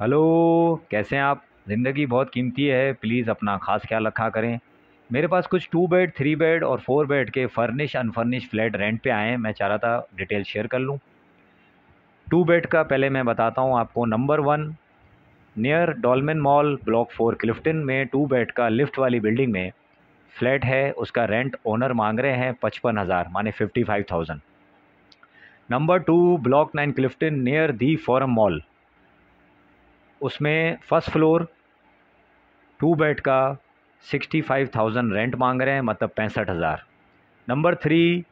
Hello, कैसे हैं आप? ज़िंदगी बहुत कीमती है, प्लीज़ अपना ख़ास ख्याल रखा करें। मेरे पास कुछ टू बेड थ्री बेड और फोर बेड के फर्निश अनफर्निश फ्लैट रेंट पे आए हैं। मैं चाह रहा था डिटेल शेयर कर लूँ। टू बेड का पहले मैं बताता हूँ आपको। Number one near Dolmen mall block four Clifton में टू बेड का लिफ्ट वाली बिल्डिंग में फ्लैट है। उसका रेंट ओनर मांग रहे हैं पचपन हज़ार, माने fifty five thousand number two block nine Clifton near the Forum mall उसमें फ़र्स्ट फ्लोर टू बेड का सिक्सटी फाइव थाउज़ेंड रेंट मांग रहे हैं मतलब पैंसठ हज़ार। नंबर थ्री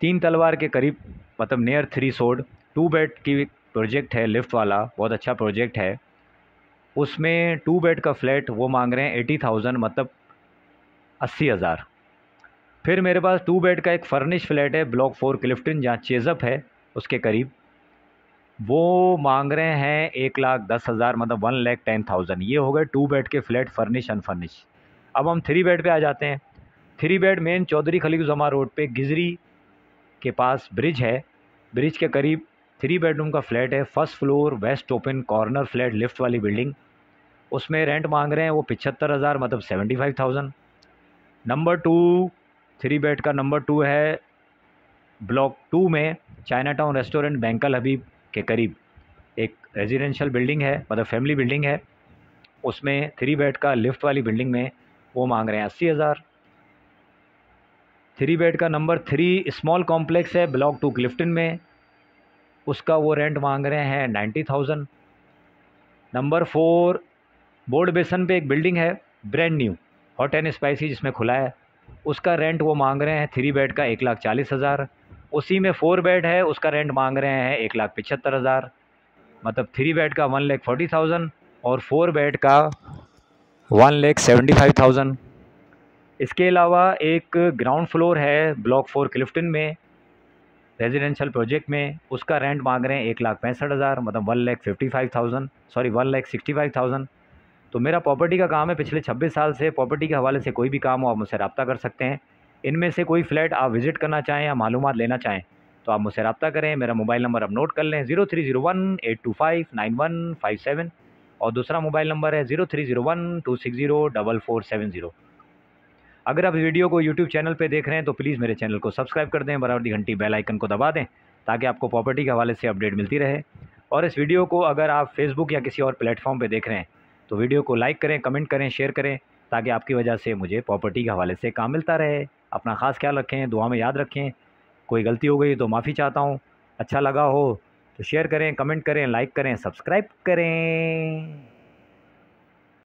तीन तलवार के करीब मतलब near three sword two bed की प्रोजेक्ट है लिफ्ट वाला, बहुत अच्छा प्रोजेक्ट है। उसमें टू बेड का फ्लैट वो मांग रहे हैं एटी थाउज़ेंड मतलब अस्सी हज़ार। फिर मेरे पास टू बेड का एक फर्निश फ्लैट है ब्लॉक फोर क्लिफ्टन जहाँ चेज़अप है, उसके करीब। वो मांग रहे हैं एक लाख दस हज़ार मतलब वन लैख टेन थाउज़ेंड। ये हो गए टू बेड के फ्लैट, फर्निश, अनफर्निश। अब हम थ्री बेड पे आ जाते हैं। Three bed main Chaudhry Khalil Jama road पे गिजरी के पास ब्रिज है। ब्रिज के करीब थ्री बेडरूम का फ्लैट है। First floor, west open corner flat, lift वाली बिल्डिंग। उसमें रेंट मांग रहे हैं वो पिछहत्तर हज़ार मतलब seventy five thousand. Number two, three bed का नंबर टू है ब्लॉक टू में China town restaurant, bank al Habib. के करीब एक रेजिडेंशियल बिल्डिंग है मतलब फैमिली बिल्डिंग है। उसमें थ्री बेड का लिफ्ट वाली बिल्डिंग में वो मांग रहे हैं अस्सी हज़ार। थ्री बेड का नंबर थ्री स्मॉल कॉम्प्लेक्स है ब्लॉक टू क्लिफ्टन में। उसका वो रेंट मांग रहे हैं ninety thousand number four Boat Basin पे एक बिल्डिंग है brand new hot and spicy जिसमें खुला है। उसका रेंट वो मांग रहे हैं थ्री बेड का एक लाख चालीस हज़ार। उसी में फ़ोर बेड है, उसका रेंट मांग रहे हैं एक लाख पिछहत्तर हज़ार। मतलब थ्री बेड का वन लेख फोर्टी थाउज़ेंड और फोर बेड का one lakh seventy five thousand इसके अलावा एक ग्राउंड फ्लोर है ब्लॉक फोर क्लिफ्टन में रेजिडेंशियल प्रोजेक्ट में, उसका रेंट मांग रहे हैं एक लाख पैंसठ हज़ार मतलब one lakh fifty five thousand sorry one lakh sixty five thousand तो मेरा प्रॉपर्टी का काम है, पिछले छब्बीस साल से प्रॉपर्टी के हवाले से कोई भी काम हो, आप मुझसे रब्ता कर सकते हैं। इनमें से कोई फ्लैट आप विज़िट करना चाहें या मालूम लेना चाहें तो आप मुझसे रब्ता करें। मेरा मोबाइल नंबर अब नोट कर लें, zero three zero one, eight two five, nine one five seven और दूसरा मोबाइल नंबर है zero three zero one, two six zero, double four seven zero. अगर आप वीडियो को यूट्यूब चैनल पर देख रहे हैं तो प्लीज़ मेरे चैनल को सब्सक्राइब कर दें, बराबर दी घंटी बेल आइकन को दबा दें, ताकि आपको प्रॉपर्टी के हवाले से अपडेट मिलती रहे। और इस वीडियो को अगर आप फेसबुक या किसी और प्लेटफॉर्म पर देख रहे हैं तो वीडियो को लाइक करें, कमेंट करें, शेयर करें, ताकि आपकी वजह से मुझे प्रॉपर्टी के हवाले से काम मिलता रहे। अपना ख़ास ख्याल रखें, दुआ में याद रखें। कोई गलती हो गई तो माफ़ी चाहता हूँ। अच्छा लगा हो तो शेयर करें, कमेंट करें, लाइक करें, सब्सक्राइब करें।